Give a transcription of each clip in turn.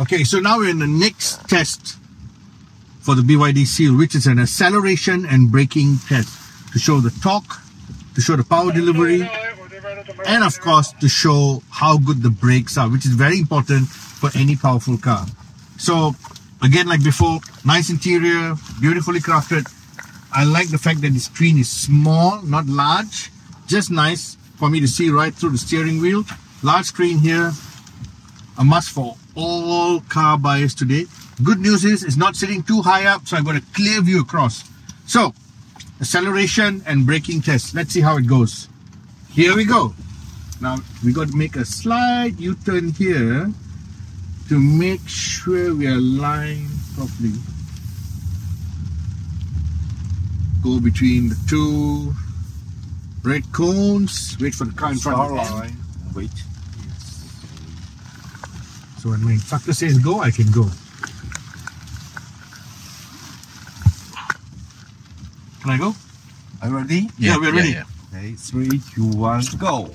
Okay, so now we're in the next test for the BYD Seal, which is an acceleration and braking test to show the torque, to show the power delivery, and of course to show how good the brakes are, which is very important for any powerful car. So again, like before, nice interior, beautifully crafted. I like the fact that the screen is small, not large, just nice for me to see right through the steering wheel. Large screen here, a must for all car buyers today. Good news is it's not sitting too high up, so I've got a clear view across. So, acceleration and braking test. Let's see how it goes. Here we go. Now, we got to make a slight U-turn here to make sure we are aligned properly. Go between the two red cones. Wait for the car in front of us. Wait. So when my instructor says go, I can go. Can I go? Are you ready? Yeah, we're ready. Okay, three, two, one, go.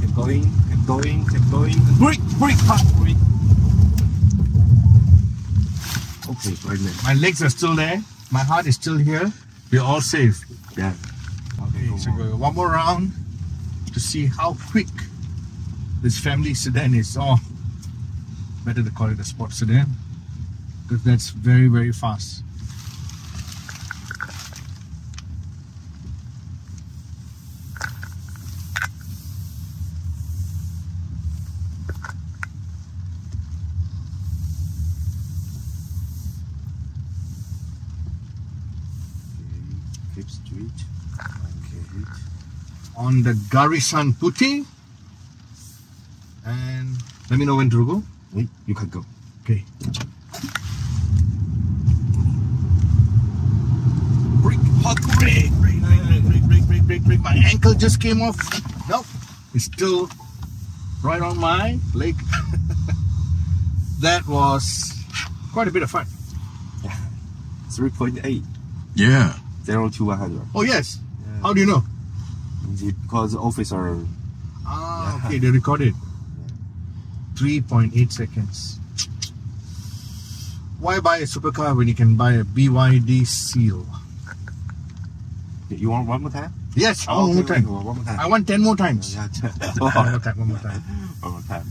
Keep going, keep going, keep going. Brake, brake, hard, brake. Okay, right now. My legs are still there. My heart is still here. We're all safe. Yeah. Okay, Okay, so on. one more round to see how quick this family sedan is. Oh, better to call it a sport sedan because that's very, very fast. Okay, keep straight. Okay. On the Garisan. Let me know when to go. Wait, you can go. Okay. Brake, hot brake, brake, brake, brake, brake, brake, brake. My ankle just came off. No, it's still right on my leg. that was quite a bit of fun. Yeah. 3.8. Yeah. 0 to 100. Oh, yes. Yeah. How do you know? Because the officer. Ah, yeah. okay, they recorded. 3.8 seconds. Why buy a supercar when you can buy a BYD Seal? You want one more time? Yes, Oh, one more time. One more time. I want 10 more times. Yeah. one more time, one more time. One more time.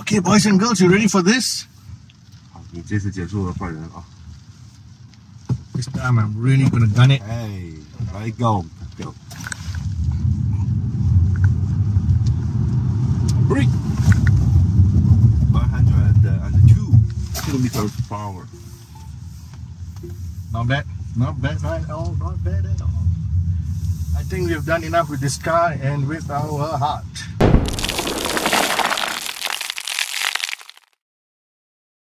Okay, boys and girls, you ready for this? 你这次结束了换人啊。This time I'm really gonna gun it. Hey, let it go, go. Brake. 102 kilometers per hour. Not bad, not bad at all, not bad at all. I think we've done enough with this car and with our heart.